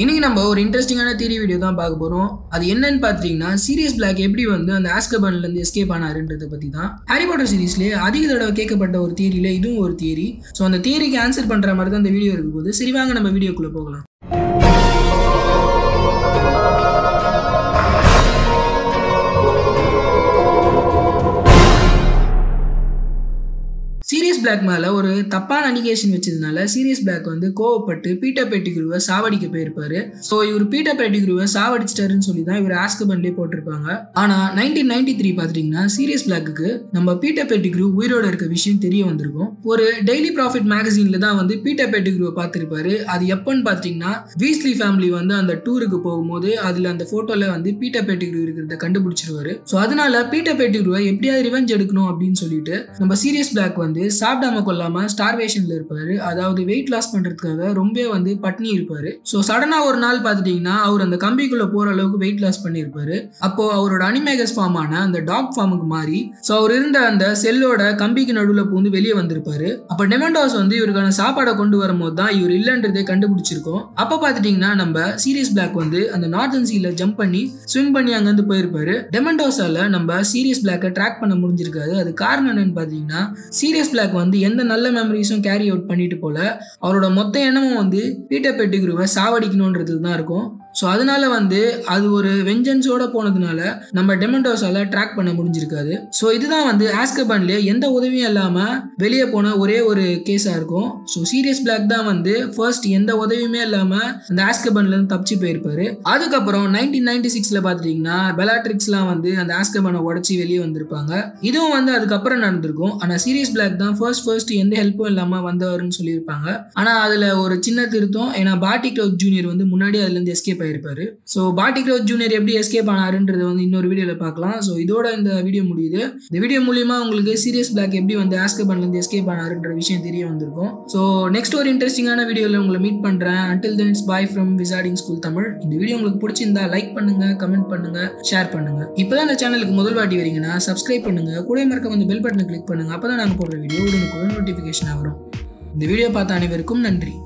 இன்றைக்கி நம்ம ஒரு இன்ட்ரெஸ்டிங்கான தியரி வீடியோ தான் பார்க்க போகிறோம் அது என்னன்னு பார்த்தீங்கன்னா சீரியஸ் பிளாக் எப்படி வந்து அந்த ஆஸ்கபன்லேருந்து எஸ்கேப் ஆனாருன்றத பற்றி தான் ஹாரி பாட்டர் சீரிஸ்லேயே அதிக தடவை கேட்கப்பட்ட ஒரு தியரியில் இதுவும் ஒரு தியரி ஸோ அந்த தியரிக்கு ஆன்சர் பண்ணுற மாதிரி தான் அந்த வீடியோ இருக்கும் போது சரி வாங்க நம்ம வீடியோக்குள்ளே போகலாம். சீரியஸ் பிளாக் மேலே ஒரு தப்பான அனிகேஷன் வச்சதுனால சீரியஸ் பிளாக் வந்து கோவப்பட்டு பீட்டர் பெட்டிகுருவை சாவடிக்க போயிருப்பாரு. ஸோ இவர் பீட்டர் பெட்டிகுருவை சாவடிச்சிட்டாருன்னு சொல்லி தான் இவர் ஆஸ்கபன்லேயே போட்டிருப்பாங்க. ஆனால் நைன்டீன் நைன்டி த்ரீ பார்த்துட்டிங்கன்னா சீரியஸ் பிளாக்கு நம்ம பீட்டர் பெட்டிகுரு உயிரோட இருக்க விஷயம் தெரிய வந்திருக்கும். ஒரு டெய்லி ப்ராஃபிட் மேகசீனில் தான் வந்து பீட்டர் பெட்டிகுருவை பார்த்துருப்பாரு. அது எப்போன்னு பார்த்தீங்கன்னா வீஸ்லி ஃபேமிலி வந்து அந்த டூருக்கு போகும்போது அதில் அந்த ஃபோட்டோவில் வந்து பீட்டர் பெட்டிகுரு இருக்கிறத கண்டுபிடிச்சிருவாரு. ஸோ அதனால பீட்டர் பெட்டிகுருவை எப்படியாவது ரிவெஞ்ச் எடுக்கணும் அப்படின்னு சொல்லிட்டு நம்ம சீரியஸ் பிளாக் வந்து சாப்பிடாம கொள்ளாம ஸ்டார்வேஷன்ல இருப்பாரு. அதாவது வெயிட் லாஸ் பண்றதுக்காக ரொம்ப வந்து பட்னி இருப்பாரு. ஸோ சடனா ஒரு நாள் பார்த்துட்டீங்கன்னா அவர் அந்த கம்பிக்குள்ள போற அளவுக்கு வெயிட் லாஸ் பண்ணியிருப்பாரு அப்போ அவரோட அனிமேகஸ் ஃபார்ம் ஆன அந்த டாக் ஃபார்முக்கு மாறி ஸோ அவர் இருந்த அந்த செல்லோட கம்பிக்கு நடுவில் பூந்து வெளியே வந்திருப்பாரு. அப்போ டெமெண்டோஸ் வந்து இவருக்கான சாப்பாடை கொண்டு வரும்போது தான் இவர் இல்லைன்றதை கண்டுபிடிச்சிருக்கோம். அப்போ பாத்துட்டீங்கன்னா நம்ம சீரியஸ் பிளாக் வந்து அந்த நார்த்தன் சீல ஜம்ப் பண்ணி ஸ்விம் பண்ணி அங்கேருந்து போயிருப்பாரு. டெமெண்டோஸால நம்ம சீரியஸ் பிளாக்கை ட்ராக் பண்ண முடிஞ்சிருக்காது. அது காரணம் என்னன்னு பார்த்தீங்கன்னா சீரியஸ் பிளாக் வந்து எந்த நல்ல மெமரிஸும் கேரி அவுட் பண்ணிட்டு போல அவரோட மொத்த எண்ணமும் வந்து பீட்டர் பெட்டிகுருவை சாவடிக்கணுன்றது தான் இருக்கும். ஸோ அதனால வந்து அது ஒரு வெஞ்சன்ஸோட போனதுனால நம்ம டெமெண்டோஸால ட்ராக் பண்ண முடிஞ்சிருக்காது. ஸோ இதுதான் வந்து ஆஸ்கபன்லேயே எந்த உதவியும் இல்லாமல் வெளியே போன ஒரே ஒரு கேஸாக இருக்கும். ஸோ சீரியஸ் பிளாக் தான் வந்து ஃபர்ஸ்ட் எந்த உதவியுமே இல்லாமல் அந்த ஆஸ்கபன்லேருந்து தப்பிச்சு போயிருப்பாரு. அதுக்கப்புறம் நைன்டீன் நைன்டி சிக்ஸில் பார்த்துட்டிங்கன்னா பெலாட்ரிக்ஸ்லாம் வந்து அந்த ஆஸ்கபனை உடச்சி வெளியே வந்திருப்பாங்க. இதுவும் வந்து அதுக்கப்புறம் நடந்திருக்கும். ஆனால் சீரியஸ் பிளாக் தான் ஃபர்ஸ்ட் ஃபர்ஸ்ட் எந்த ஹெல்ப்பும் இல்லாமல் வந்தவருன்னு சொல்லியிருப்பாங்க. ஆனால் அதில் ஒரு சின்ன திருத்தம். ஏன்னா பாட்டி க்ளவுட் ஜூனியர் வந்து முன்னாடி அதுலேருந்து எஸ்கேப் ஆயிருப்பாரு ஸோ பாட்டி க்ளவுட் ஜூனியர் எப்படி எஸ்கேப் ஆனாருன்றது வந்து இன்னொரு வீடியோவில் பார்க்கலாம். ஸோ இதோட இந்த வீடியோ முடியுது. இந்த வீடியோ மூலியமா உங்களுக்கு சீரியஸ் பிளாக் எப்படி வந்து ஆஸ்கபன்லேருந்து எஸ்கேப் ஆனாருன்ற விஷயம் தெரிய வந்திருக்கும். ஸோ நெக்ஸ்ட் ஒரு இன்ட்ரெஸ்டிங்கான வீடியோவில் உங்களை மீட் பண்ணுறேன் until then it's bye from wizarding school Tamil இந்த வீடியோ உங்களுக்கு பிடிச்சிருந்தா லைக் பண்ணுங்க கமெண்ட் பண்ணுங்க ஷேர் பண்ணுங்க. இப்போதான் இந்த சேனலுக்கு முதல் வாட்டி வரீங்கன்னா சப்ஸ்கிரைப் பண்ணுங்க. கூட மறக்க வந்து பெல் பட்டனை கிளிக் பண்ணுங்க. அப்பதான் நாங்கள் போடுற வீடியோ உடனுக்குடன் நோட்டிஃபிகேஷன் வரும். இந்த வீடியோ பார்த்த அனைவருக்கும் நன்றி.